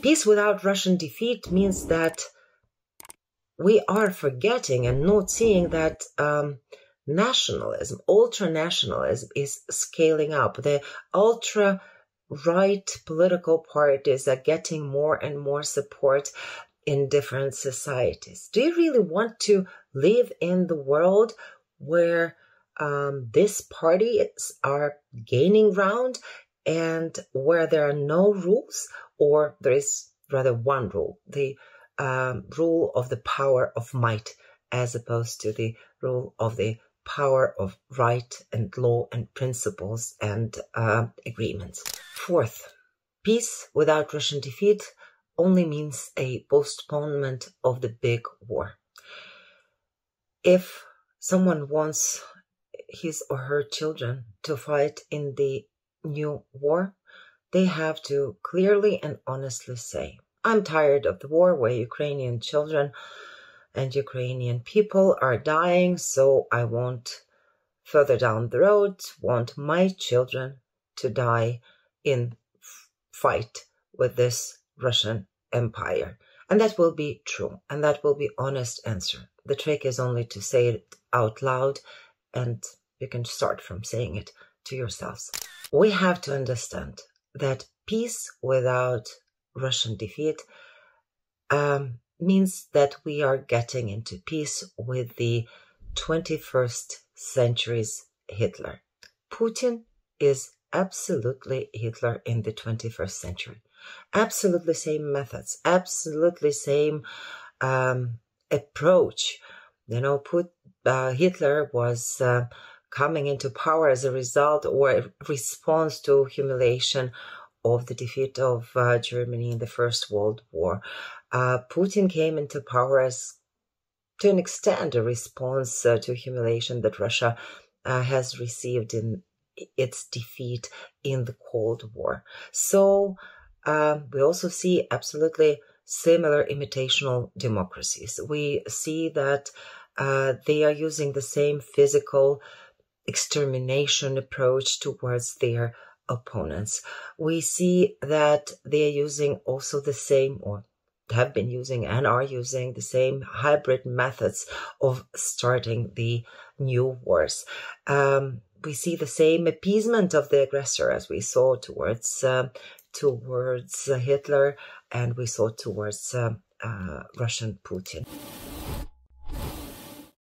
Peace without Russian defeat means that we are forgetting and not seeing that um, nationalism, ultra nationalism, is scaling up. The ultra right political parties are getting more and more support in different societies. Do you really want to live in the world where um, this parties are gaining ground and where there are no rules, or there is rather one rule, the um, rule of the power of might, as opposed to the rule of the power of right and law and principles and uh, agreements. Fourth, peace without Russian defeat only means a postponement of the big war. If someone wants his or her children to fight in the new war, they have to clearly and honestly say, I'm tired of the war where Ukrainian children and Ukrainian people are dying, so I won't further down the road want my children to die in fight with this Russian empire. And that will be true, and that will be honest answer. The trick is only to say it out loud, and you can start from saying it to yourselves. We have to understand that peace without Russian defeat um, means that we are getting into peace with the 21st century's Hitler. Putin is absolutely Hitler in the 21st century. Absolutely same methods, absolutely same um, approach. You know, put uh, Hitler was uh, coming into power as a result or a response to humiliation of the defeat of uh, Germany in the First World War. Uh, Putin came into power as, to an extent, a response uh, to humiliation that Russia uh, has received in its defeat in the Cold War. So um, we also see absolutely similar imitational democracies. We see that uh, they are using the same physical extermination approach towards their opponents. We see that they are using also the same or have been using and are using the same hybrid methods of starting the new wars. Um, we see the same appeasement of the aggressor as we saw towards uh, towards Hitler and we saw towards uh, uh, Russian Putin.